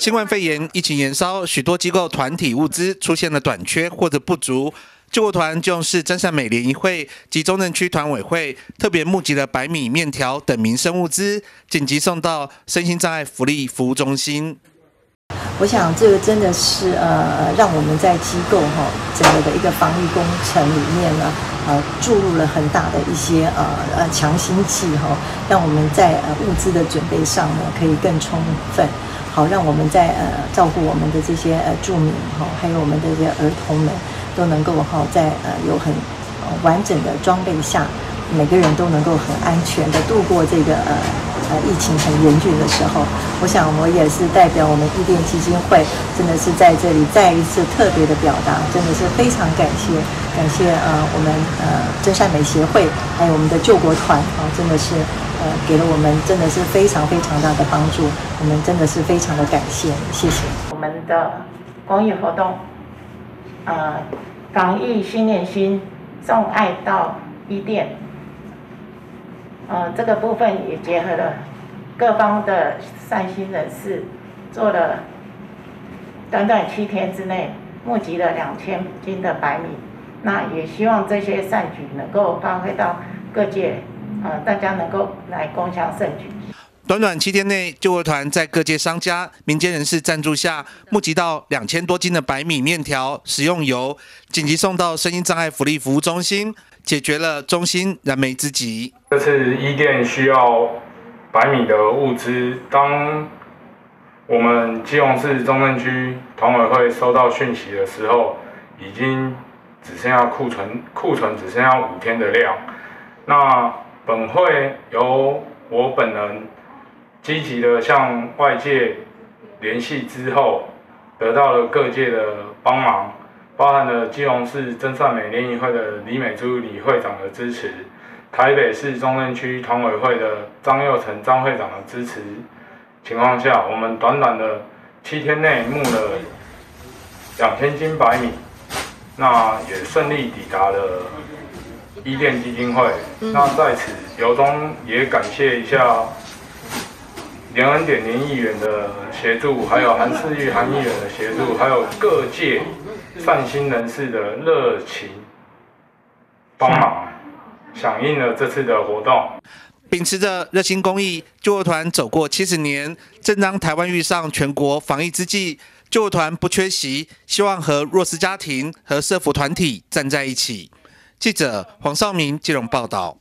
新冠肺炎疫情延烧，许多机构团体物资出现了短缺或者不足。救国团就是真善美联谊会及中正区团委会特别募集了白米、面条等民生物资，紧急送到身心障碍福利服务中心。我想这个真的是呃，让我们在机构哈整个的一个防疫工程里面呢，呃，注入了很大的一些呃呃强心剂哈，让我们在呃物资的准备上呢可以更充分，好让我们在呃照顾我们的这些呃住民哈，还有我们的这些儿童们。都能够哈在呃有很完整的装备下，每个人都能够很安全的度过这个呃呃疫情很严峻的时候。我想我也是代表我们伊甸基金会，真的是在这里再一次特别的表达，真的是非常感谢感谢呃我们呃真善美协会，还有我们的救国团啊，真的是呃给了我们真的是非常非常大的帮助，我们真的是非常的感谢，谢谢我们的公益活动。呃，防疫新年心，送爱到伊甸。呃，这个部分也结合了各方的善心人士，做了短短七天之内募集了两千斤的白米。那也希望这些善举能够发挥到各界，呃，大家能够来共享盛举。短短七天内，救国团在各界商家、民间人士赞助下，募集到两千多斤的白米、面条、食用油，紧急送到声音障碍福利服务中心，解决了中心燃眉之急。这次一店需要白米的物资，当我们基隆市中正区团委会收到讯息的时候，已经只剩下库存，库存只剩下五天的量。那本会由我本人。积极的向外界联系之后，得到了各界的帮忙，包含了基隆市真善美联谊会的李美珠李会长的支持，台北市中正区团委会的张佑成张会长的支持情况下，我们短短的七天内募了两千斤白米，那也顺利抵达了伊甸基金会。那在此由衷也感谢一下。连恩典连议员的协助，还有韩世玉韩议员的协助，还有各界善心人士的热情帮忙，响应了这次的活动。秉持着热心公益，救国团走过七十年，正当台湾遇上全国防疫之际，救国团不缺席，希望和弱势家庭和社福团体站在一起。记者黄少明金融报道。